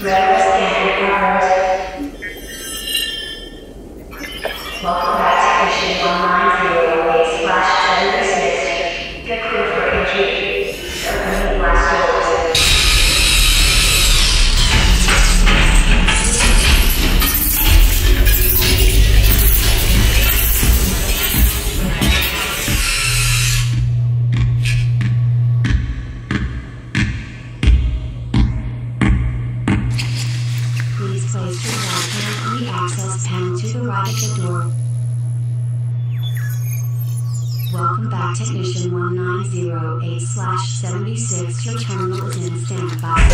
Welcome back to Mission 1908 slash door. Welcome back to Mission 1908 slash 76. Your terminal is in standby.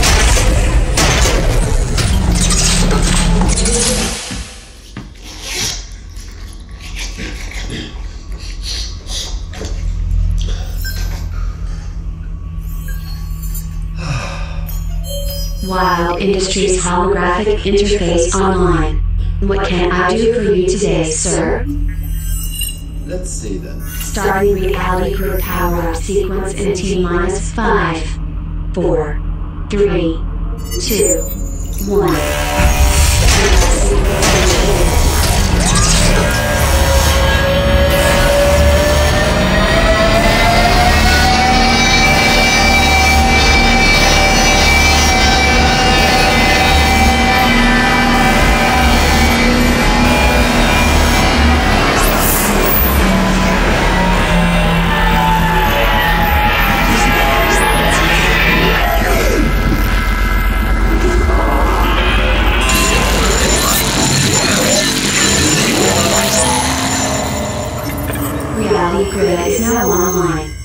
Wild Industries holographic interface online. What can I do for you today, sir? Let's see then. Starting reality grid power up sequence in T minus five, four, three, two, one. Reality grid is now online.